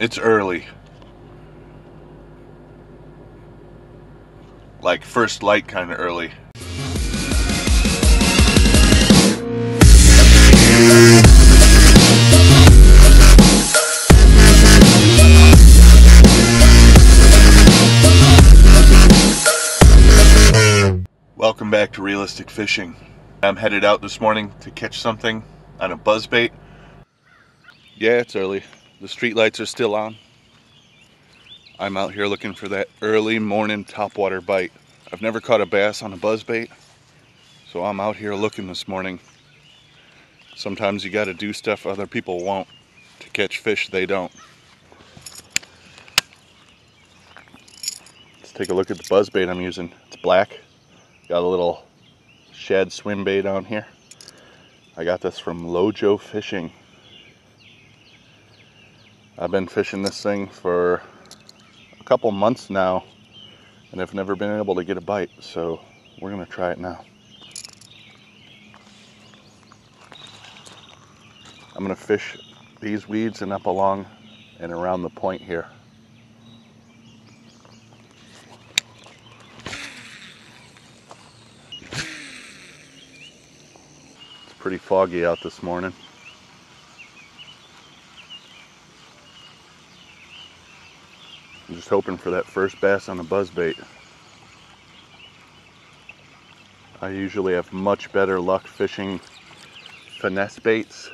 It's early. Like first light kind of early. Welcome back to Realistic Fishing. I'm headed out this morning to catch something on a buzzbait. Yeah, it's early. The street lights are still on. I'm out here looking for that early morning topwater bite. I've never caught a bass on a buzzbait, so I'm out here looking this morning. Sometimes you gotta do stuff other people won't to catch fish they don't. Let's take a look at the buzzbait I'm using. It's black. Got a little shad swim bait on here. I got this from Lojo Fishing. I've been fishing this thing for a couple months now and I've never been able to get a bite, so we're gonna try it now. I'm gonna fish these weeds and up along and around the point here. It's pretty foggy out this morning. I'm just hoping for that first bass on a buzzbait. I usually have much better luck fishing finesse baits,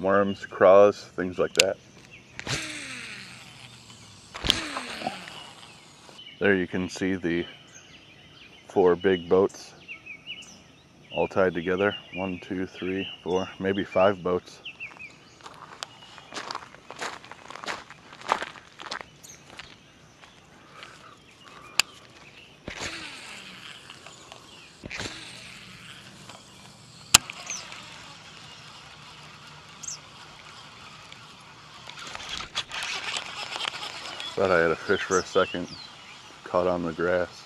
worms, craws, things like that. There you can see the four big boats all tied together. One, two, three, four, maybe five boats. Thought I had a fish for a second, caught on the grass.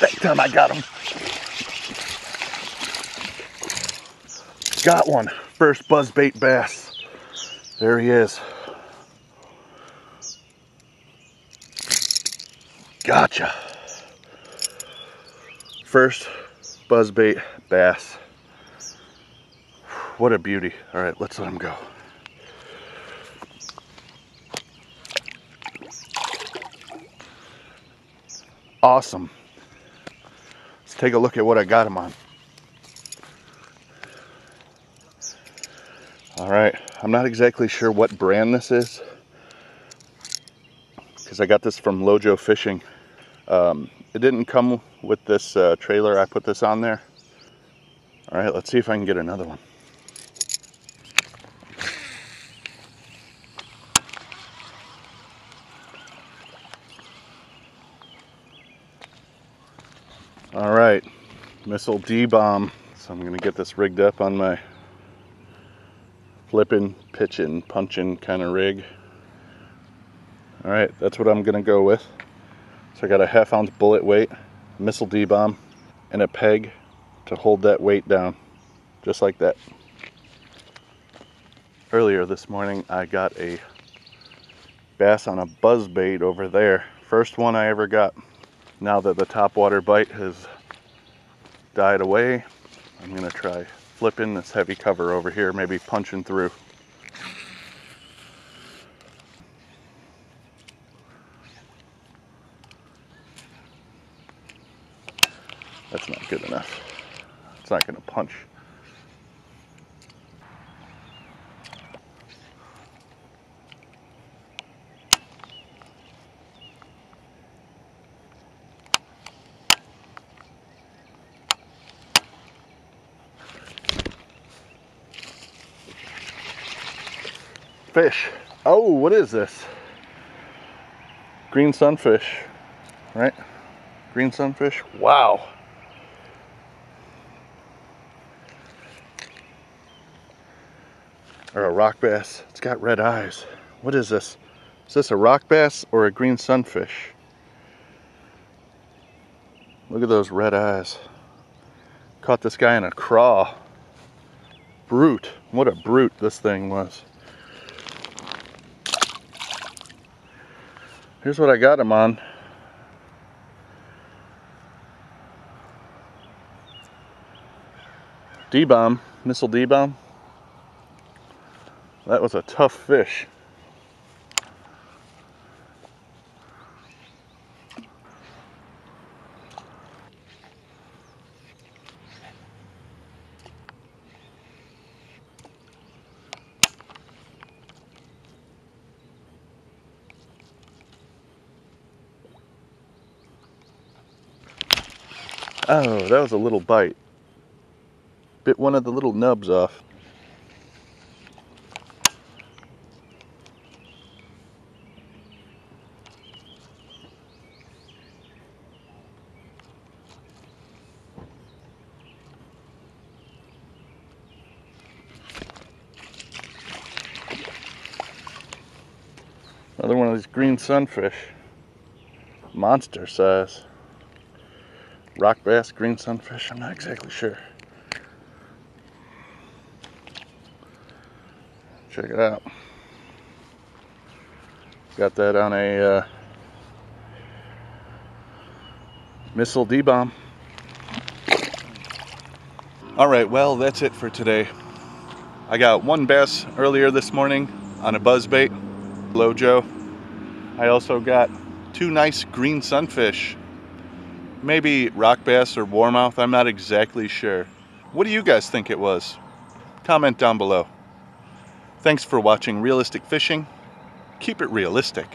That time I got him. Got one. First buzzbait bass. There he is. Gotcha. First buzzbait bass. What a beauty. All right, let's let him go. Awesome Let's take a look at what I got them on. All right, I'm not exactly sure what brand this is because I got this from Lojo Fishing. Um, it didn't come with this uh, trailer. I put this on there. All right, let's see if I can get another one. All right, missile D-bomb. So I'm gonna get this rigged up on my flipping, pitching, punching kind of rig. All right, that's what I'm gonna go with. So I got a half ounce bullet weight, missile D-bomb, and a peg to hold that weight down, just like that. Earlier this morning, I got a bass on a buzz bait over there. First one I ever got now that the topwater bite has died away, I'm gonna try flipping this heavy cover over here, maybe punching through. That's not good enough. It's not gonna punch. Fish. Oh, what is this? Green sunfish, right? Green sunfish. Wow. Or a rock bass. It's got red eyes. What is this? Is this a rock bass or a green sunfish? Look at those red eyes. Caught this guy in a craw. brute. What a brute this thing was. Here's what I got him on. D-bomb, missile D-bomb. That was a tough fish. Oh, that was a little bite. Bit one of the little nubs off. Another one of these green sunfish. Monster size rock bass, green sunfish, I'm not exactly sure. Check it out. Got that on a uh, missile D-bomb. All right, well, that's it for today. I got one bass earlier this morning on a buzzbait, Lojo. I also got two nice green sunfish maybe rock bass or warmouth. I'm not exactly sure. What do you guys think it was? Comment down below. Thanks for watching Realistic Fishing. Keep it realistic.